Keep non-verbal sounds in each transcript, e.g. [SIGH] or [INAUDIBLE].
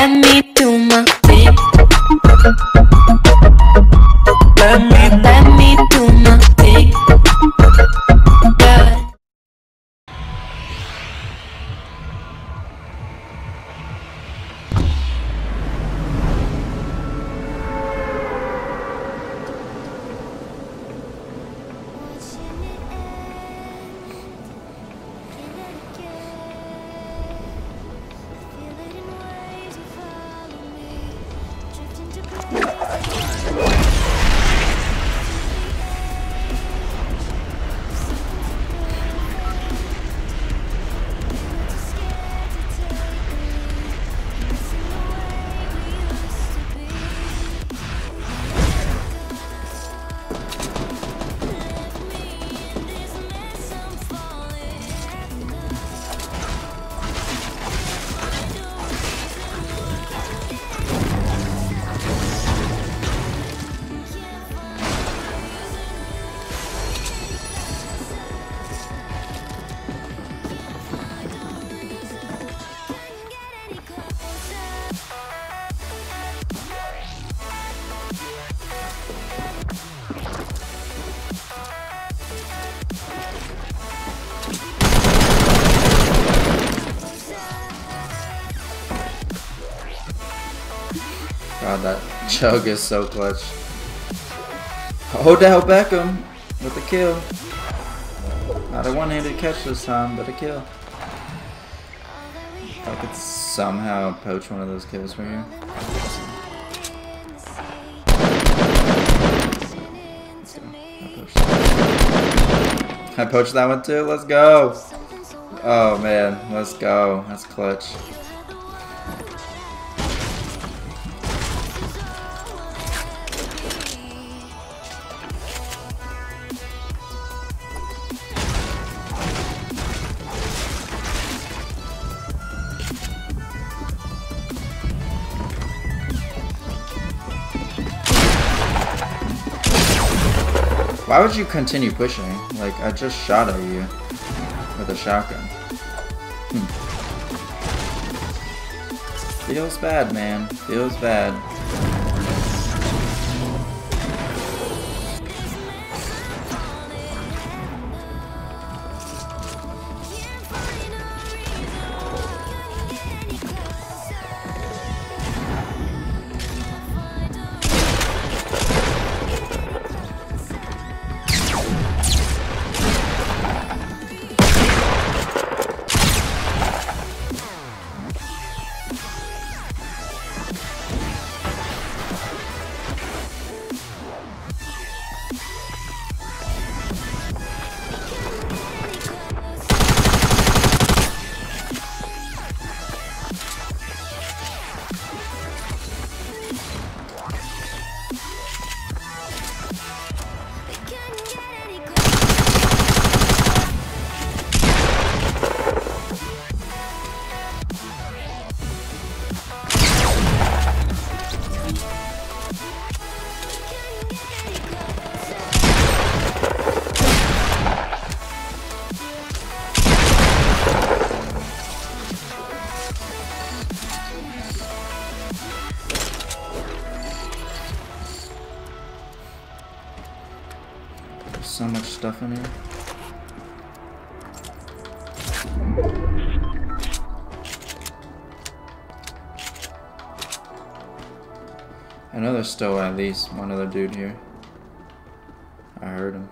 let me God, that [LAUGHS] chug is so clutch. Odell Beckham with a kill. Not a one-handed catch this time, but a kill. If I could somehow poach one of those kills from that. I poached that one too. Let's go. Oh man, let's go. That's clutch. Why would you continue pushing? Like, I just shot at you with a shotgun. Hmm. Feels bad, man. Feels bad. So much stuff in here. I know there's still at least one other dude here. I heard him.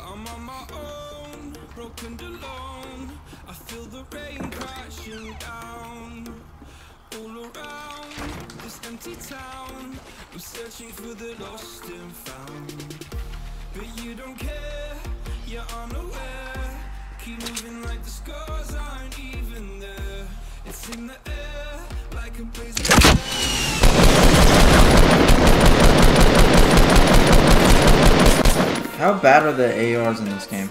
I'm on my own, broken alone. I feel the rain crashing down this empty town. I'm searching for the lost and found, but you don't care. You're unaware. Keep moving like the scars aren't even there. It's in the air like a blazing. How bad are the ARs in this game?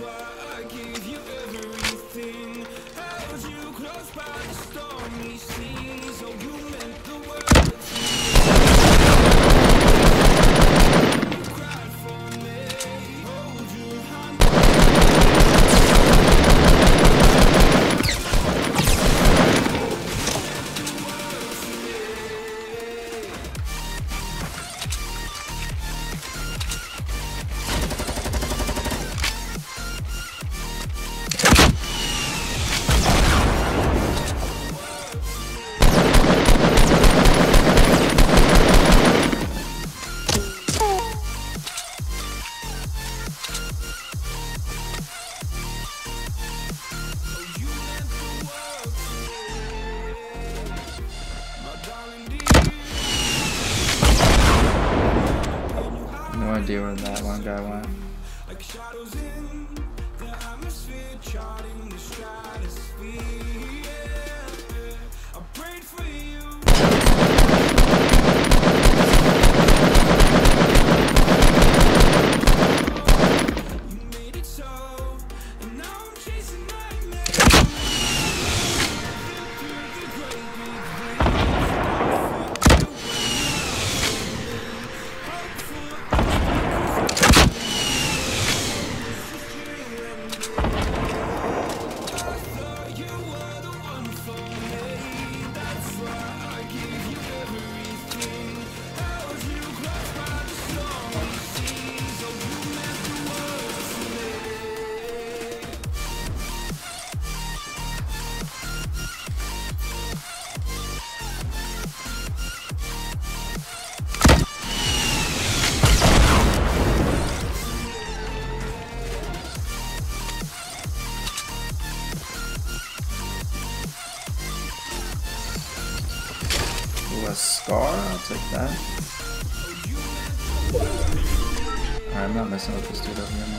Idea where that one guy went. Scar? I'll take that. Alright, I'm not messing with this dude over here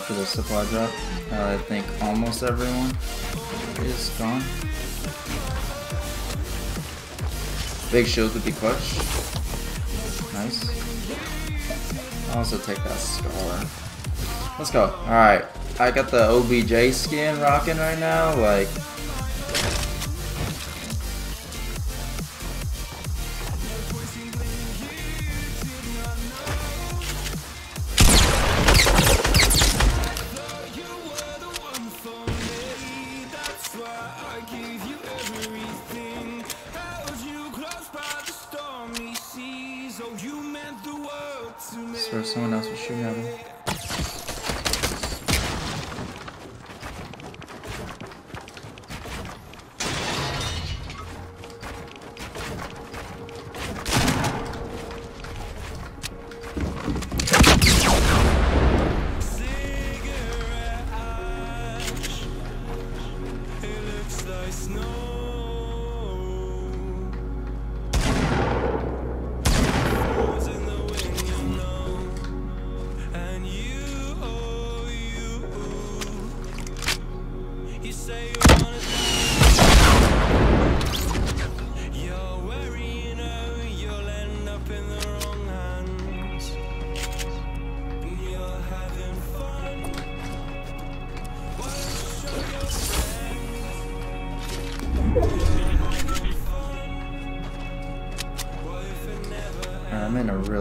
After the supply drop. Uh, I think almost everyone is gone. Big shield would be clutch. Nice. I'll also take that scar. Let's go. Alright, I got the OBJ skin rocking right now. Like, I gave you everything. Held you close by the stormy seas. Oh, you meant the world to me. swear someone else shooting at him.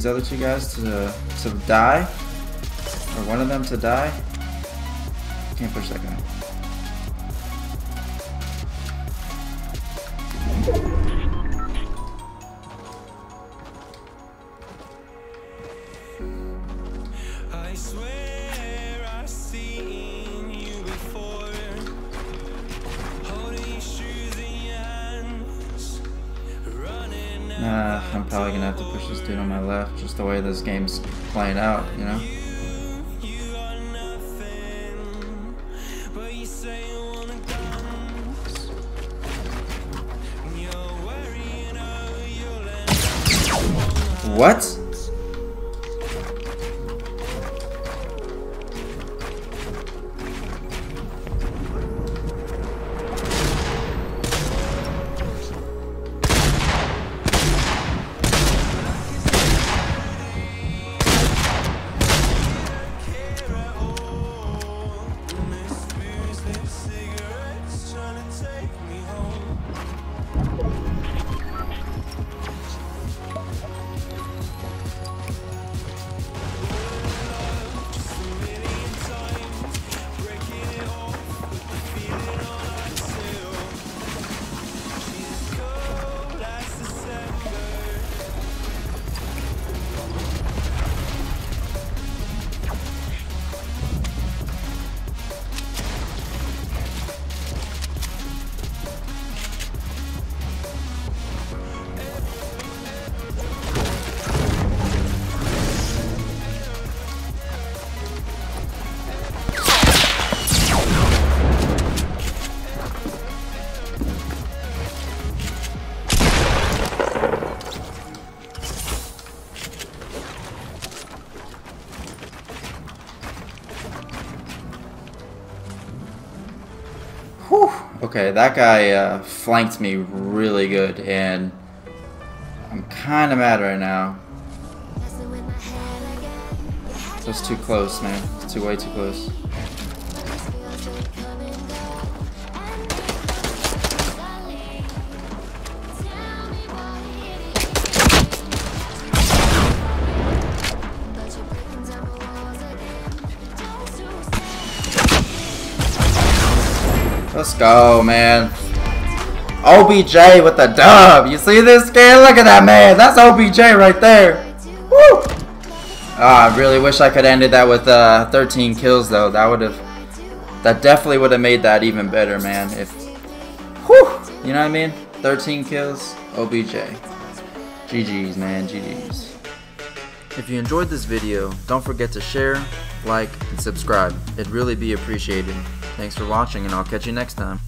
these other two guys to to die. Or one of them to die. Can't push that guy. I'm probably gonna have to push this dude on my left, just the way this game's playing out, you know? You Okay, that guy uh, flanked me really good, and I'm kind of mad right now. Just too close, man. It's too way too close. Let's go, man. OBJ with the dub. You see this kid? Look at that man. That's OBJ right there. Woo! Ah, I really wish I could ended that with uh, 13 kills though. That would have, that definitely would have made that even better, man. If, whew, you know what I mean? 13 kills, OBJ. GG's, man, GG's. If you enjoyed this video, don't forget to share, like, and subscribe. It'd really be appreciated. Thanks for watching, and I'll catch you next time.